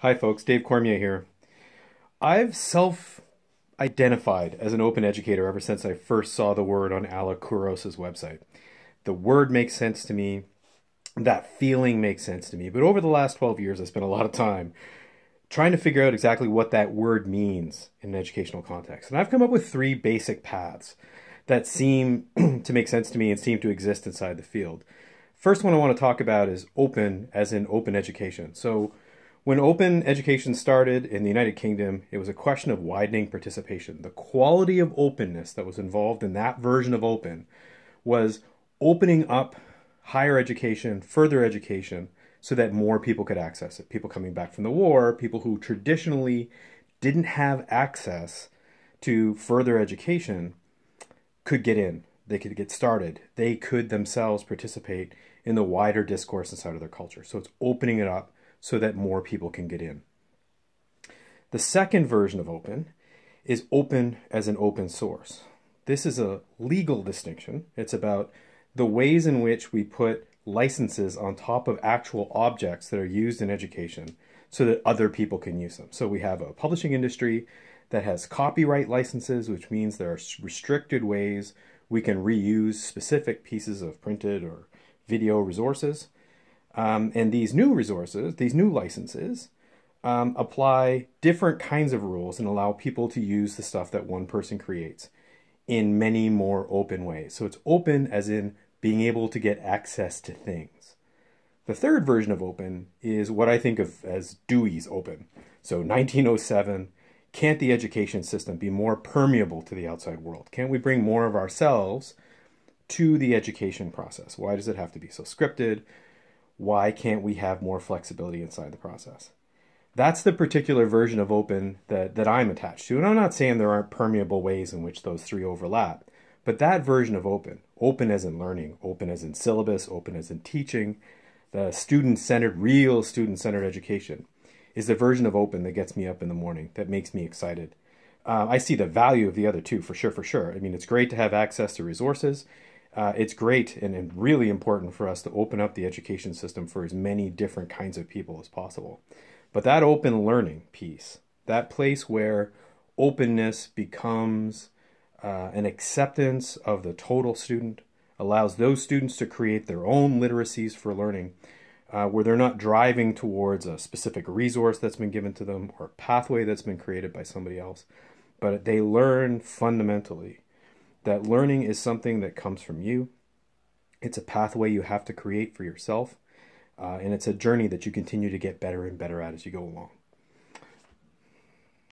Hi, folks. Dave Cormier here. I've self identified as an open educator ever since I first saw the word on Ala website. The word makes sense to me, that feeling makes sense to me. But over the last 12 years, I spent a lot of time trying to figure out exactly what that word means in an educational context. And I've come up with three basic paths that seem to make sense to me and seem to exist inside the field. First one I want to talk about is open, as in open education. So, when open education started in the United Kingdom, it was a question of widening participation. The quality of openness that was involved in that version of open was opening up higher education, further education, so that more people could access it. People coming back from the war, people who traditionally didn't have access to further education could get in. They could get started. They could themselves participate in the wider discourse inside of their culture. So it's opening it up so that more people can get in. The second version of open is open as an open source. This is a legal distinction. It's about the ways in which we put licenses on top of actual objects that are used in education so that other people can use them. So we have a publishing industry that has copyright licenses, which means there are restricted ways we can reuse specific pieces of printed or video resources. Um, and these new resources, these new licenses, um, apply different kinds of rules and allow people to use the stuff that one person creates in many more open ways. So it's open as in being able to get access to things. The third version of open is what I think of as Dewey's open. So 1907, can't the education system be more permeable to the outside world? Can't we bring more of ourselves to the education process? Why does it have to be so scripted? Why can't we have more flexibility inside the process? That's the particular version of open that, that I'm attached to. And I'm not saying there aren't permeable ways in which those three overlap, but that version of open, open as in learning, open as in syllabus, open as in teaching, the student centered, real student centered education, is the version of open that gets me up in the morning, that makes me excited. Uh, I see the value of the other two for sure, for sure. I mean, it's great to have access to resources uh, it's great and, and really important for us to open up the education system for as many different kinds of people as possible. But that open learning piece, that place where openness becomes uh, an acceptance of the total student, allows those students to create their own literacies for learning, uh, where they're not driving towards a specific resource that's been given to them or a pathway that's been created by somebody else, but they learn fundamentally that learning is something that comes from you. It's a pathway you have to create for yourself, uh, and it's a journey that you continue to get better and better at as you go along.